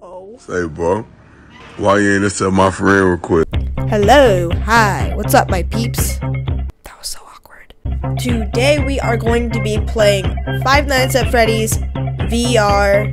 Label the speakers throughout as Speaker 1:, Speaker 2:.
Speaker 1: Oh.
Speaker 2: Say, bro, why you ain't accept my friend request?
Speaker 1: Hello. Hi. What's up, my peeps? That was so awkward. Today we are going to be playing Five Nights at Freddy's VR.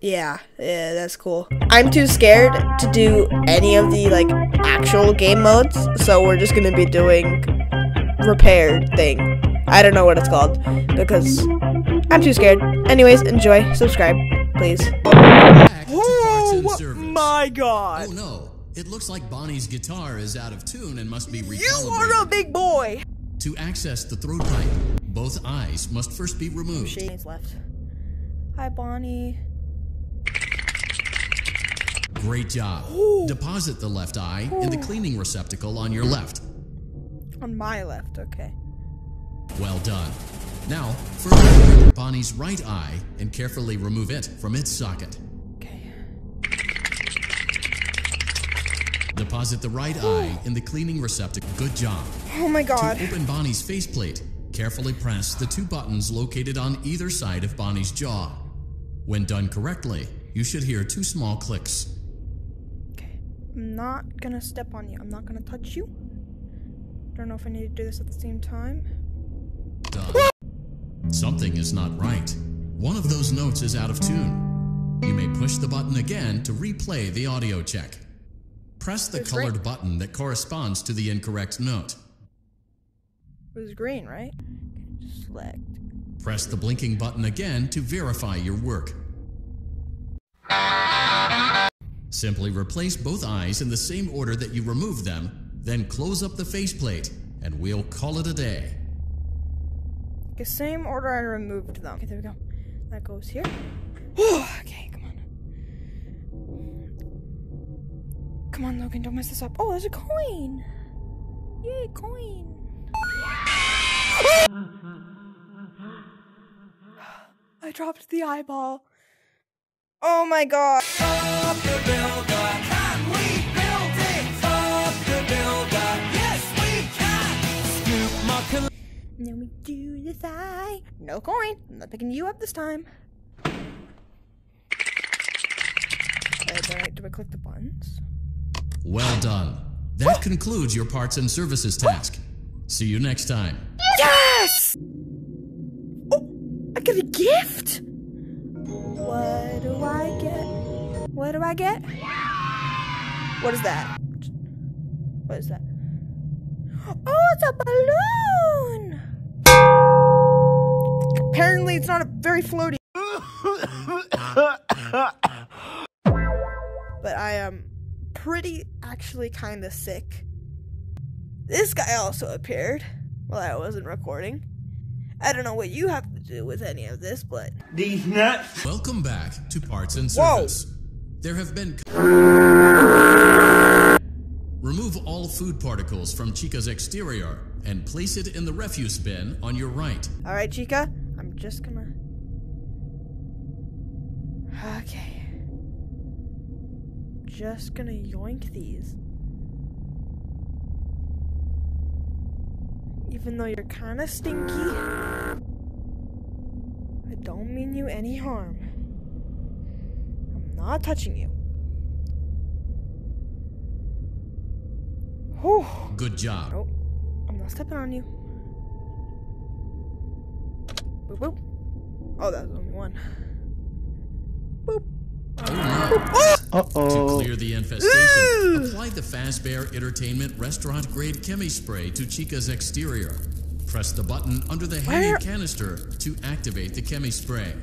Speaker 1: Yeah, yeah, that's cool. I'm too scared to do any of the like actual game modes, so we're just gonna be doing repair thing. I don't know what it's called because I'm too scared. Anyways, enjoy, subscribe, please.
Speaker 3: Back to oh parts and service.
Speaker 1: my god!
Speaker 3: Oh no, it looks like Bonnie's guitar is out of tune and must be recalibrated.
Speaker 1: You are a big boy!
Speaker 3: To access the throat pipe, both eyes must first be removed.
Speaker 1: Shades left. Hi, Bonnie.
Speaker 3: Great job. Deposit the left eye in the cleaning receptacle on your left.
Speaker 1: On my left, okay.
Speaker 3: Well done. Now, further grip Bonnie's right eye and carefully remove it from its socket.
Speaker 1: Okay.
Speaker 3: Deposit the right eye in the cleaning receptacle. Good job.
Speaker 1: Oh my god.
Speaker 3: To open Bonnie's faceplate, carefully press the two buttons located on either side of Bonnie's jaw. When done correctly, you should hear two small clicks.
Speaker 1: Okay. I'm not gonna step on you. I'm not gonna touch you. Don't know if I need to do this at the same time.
Speaker 3: Done. Something is not right. One of those notes is out of tune. You may push the button again to replay the audio check. Press the colored
Speaker 1: right.
Speaker 3: button that corresponds to the incorrect note.
Speaker 1: It was green, right? Select.
Speaker 3: Press the blinking button again to verify your work. Simply replace both eyes in the same order that you removed them, then close up the faceplate, and we'll call it a day.
Speaker 1: The same order I removed them. Okay, there we go. That goes here. okay, come on. Come on, Logan, don't mess this up. Oh, there's a coin! Yay, coin! I dropped the eyeball. Oh my god. Now we do the eye. No coin. I'm not picking you up this time. Wait, do, I, do I click the buttons?
Speaker 3: Well done. That concludes your parts and services task. See you next time.
Speaker 1: Yes! Oh, I get a gift! What do I get? What do I get? What is that? What is that? Oh, it's a balloon! Apparently, it's not a very floaty. but I am pretty, actually, kind of sick. This guy also appeared while I wasn't recording. I don't know what you have to do with any of this, but
Speaker 4: These nuts.
Speaker 3: Welcome back to Parts and
Speaker 1: Whoa.
Speaker 3: There have been. Remove all food particles from Chica's exterior and place it in the refuse bin on your right.
Speaker 1: all right, Chica. Just gonna. Okay. Just gonna yoink these. Even though you're kind of stinky, I don't mean you any harm. I'm not touching you. Whew.
Speaker 3: Good job.
Speaker 1: Nope. I'm not stepping on you. Boop boop. Oh, that was only one. Boop.
Speaker 3: To clear the infestation, apply the Fazbear Entertainment restaurant grade chemi spray to Chica's exterior. Press the button under the hanging
Speaker 1: Where-
Speaker 3: canister to activate the chemi spray.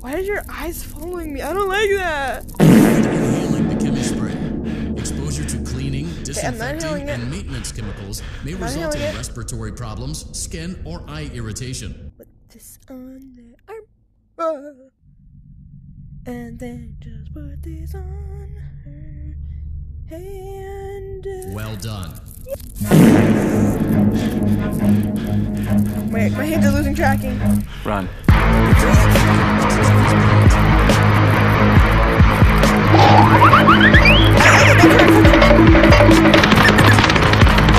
Speaker 1: Why are your eyes following me? I don't like that.
Speaker 3: Inhaling the chemi spray. Exposure to cleaning, disinfecting, and maintenance chemicals may result in
Speaker 1: it.
Speaker 3: respiratory problems, skin, or eye irritation.
Speaker 1: Put this on the arm. And then just put this on her hand.
Speaker 3: Well done.
Speaker 1: Wait, my hands are losing tracking.
Speaker 4: Run.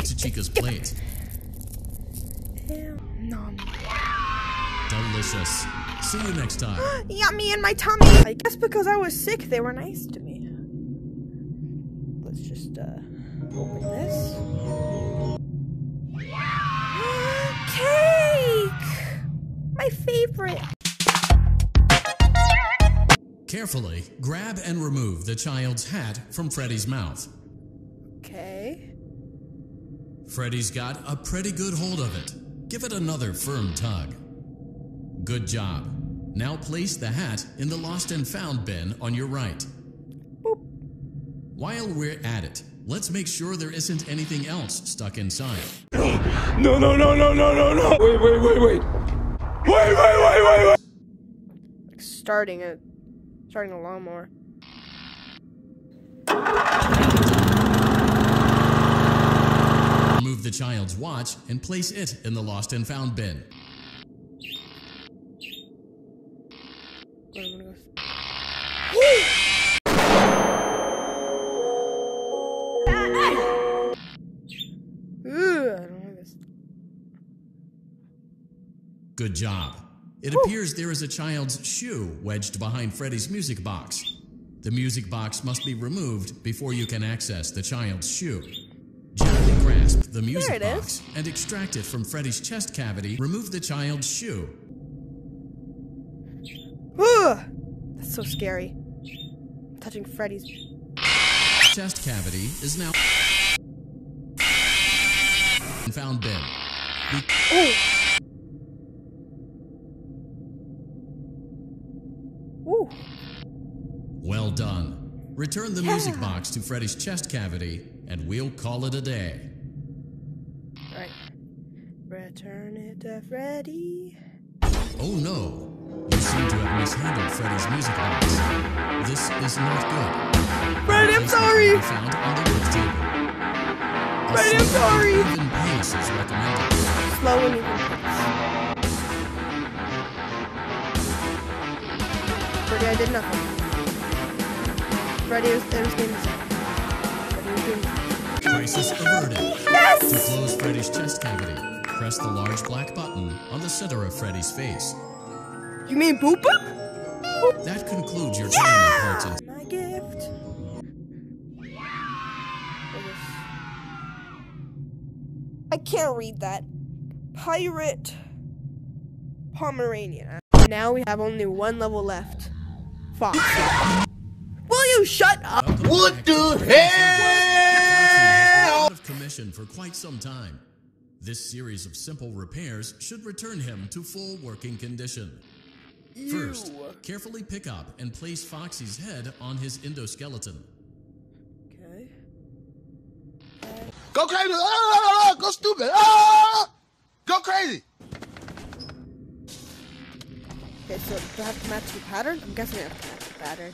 Speaker 3: To Chica's plate.
Speaker 1: Ew. Nom.
Speaker 3: Delicious. See you next time.
Speaker 1: Yummy in my tummy. I guess because I was sick, they were nice to me. Let's just uh, open this. Cake! My favorite.
Speaker 3: Carefully grab and remove the child's hat from Freddy's mouth.
Speaker 1: Okay.
Speaker 3: Freddy's got a pretty good hold of it. Give it another firm tug. Good job. Now place the hat in the lost and found bin on your right.
Speaker 1: Boop.
Speaker 3: While we're at it, let's make sure there isn't anything else stuck inside.
Speaker 2: No, no, no, no, no, no, no. Wait, wait, wait, wait. Wait, wait, wait, wait, wait.
Speaker 1: Like starting a starting a lawnmower.
Speaker 3: Remove the child's watch and place it in the lost and found bin.
Speaker 1: I'm gonna go- Ooh, I don't like this.
Speaker 3: Good job. It appears there is a child's shoe wedged behind Freddy's music box. The music box must be removed before you can access the child's shoe. Gently grasp the music
Speaker 1: it is.
Speaker 3: box and extract it from Freddy's chest cavity. Remove the child's shoe.
Speaker 1: Ooh, that's so scary. I'm touching Freddy's.
Speaker 3: Chest cavity is now found. Be-
Speaker 1: Ooh. Ooh.
Speaker 3: well done. Return the music box to Freddy's chest cavity, and we'll call it a day.
Speaker 1: Right. Return it to Freddy.
Speaker 3: Oh no! You seem to have mishandled Freddy's music box. This is not good.
Speaker 1: Freddy, I'm sorry.
Speaker 3: Found on the work table. A
Speaker 1: Freddy, I'm sorry.
Speaker 3: Even pace is recommended.
Speaker 1: Slow and even pace. Freddy, I did nothing. Freddy was, it was game Freddy was game
Speaker 3: Crisis averted.
Speaker 1: Yes!
Speaker 3: To close Freddy's chest cavity, press the large black button on the center of Freddy's face.
Speaker 1: You mean boop boop?
Speaker 3: That concludes your training parts in
Speaker 1: My gift. I can't read that. Pirate Pomeranian. Now we have only one level left. Fox. Will you shut up?
Speaker 3: What the hell? Out of commission for quite some time. This series of simple repairs should return him to full working condition. First, carefully pick up and place Foxy's head on his endoskeleton.
Speaker 1: Okay.
Speaker 4: Go crazy! Ah, go stupid! Ah, go crazy!
Speaker 1: Okay, so do I have to match the pattern? I'm guessing I have to match the pattern.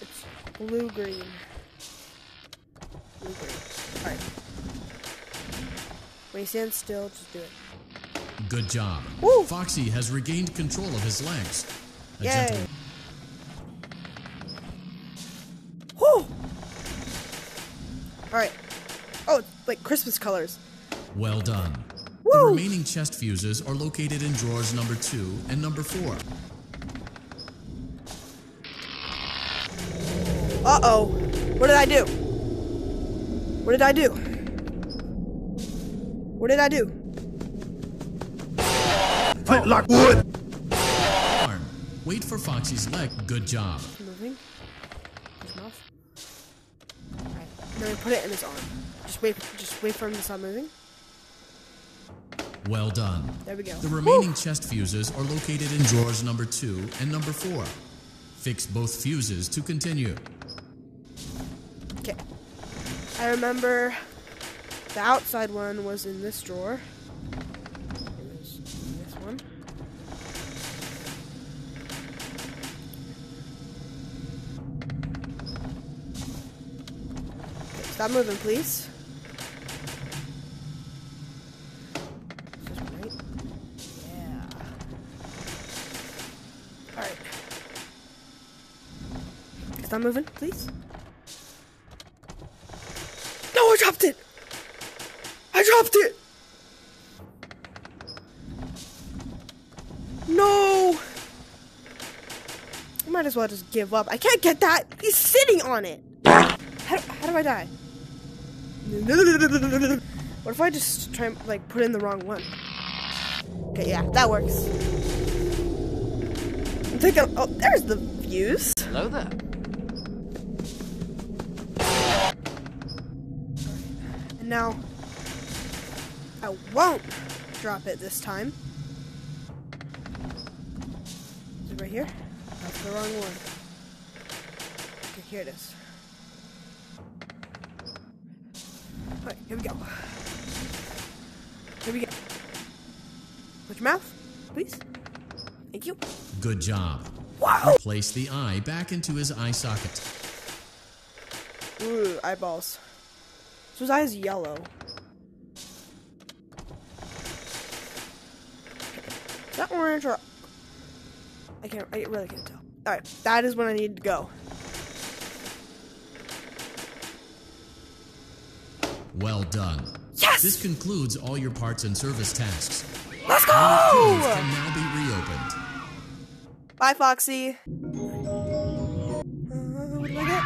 Speaker 1: It's blue green. Blue green. Alright. When you stand still, just do it.
Speaker 3: Good job.
Speaker 1: Woo!
Speaker 3: Foxy has regained control of his legs. A
Speaker 1: Yay!
Speaker 3: gentle
Speaker 1: Whew! Alright. Oh, like Christmas colors.
Speaker 3: well done. The remaining chest fuses are located in drawers number two and number four.
Speaker 1: Uh oh. What did I do? What did I do? What did I do?
Speaker 2: Fight like wood.
Speaker 3: Arm. Wait for Foxy's leg. Good job.
Speaker 1: Moving. His mouth. Alright. Then we put it in his arm. Just wait. Just wait for him to stop moving.
Speaker 3: Well done.
Speaker 1: There we go.
Speaker 3: The remaining chest fuses are located in drawers number two and number four. Fix both fuses to continue.
Speaker 1: Okay. I remember the outside one was in this drawer. It was in this one. Okay, stop moving, please. Right. Yeah. Alright. Stop moving, please. No, I dropped it! I dropped it! No! I'm might as well just give up. I can't get that. He's sitting on it. How, how do I die? What if I just try and like put in the wrong one? Okay, yeah, that works. I'm thinking. Oh, there's the views.
Speaker 5: Hello there.
Speaker 1: And now I won't drop it this time. Is it right here? That's the wrong one. Okay, here it is. Here we go. Here we go. Put your mouth, please. Thank you.
Speaker 3: Good job.
Speaker 1: Wow!
Speaker 3: Place the eye back into his eye socket.
Speaker 1: Ooh, eyeballs. So his eye is yellow. Is that orange or I can't I really can't tell. Alright, that is when I need to go.
Speaker 3: Well done.
Speaker 1: Yes!
Speaker 3: This concludes all your parts and service tasks.
Speaker 1: Let's go!
Speaker 3: can now be reopened.
Speaker 1: Bye, Foxy. Uh, what do I get?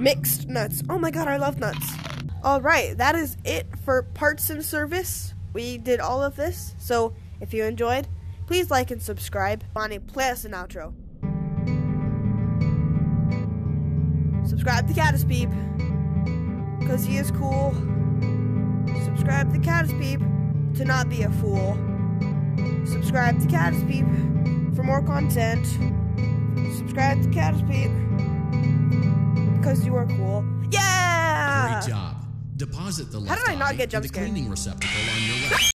Speaker 1: Mixed nuts. Oh my god, I love nuts. Alright, that is it for parts and service. We did all of this. So if you enjoyed, please like and subscribe. Bonnie, play us an outro. Subscribe to Caddis Peep. Because he is cool. Subscribe to Caddis Peep to not be a fool subscribe to Caddis Peep for more content. Subscribe to Caddis Peep because you are cool. Yeah!
Speaker 3: Great job. Deposit the
Speaker 1: How
Speaker 3: left
Speaker 1: did I not get
Speaker 3: in
Speaker 1: jump
Speaker 3: the cleaning receptacle on your left.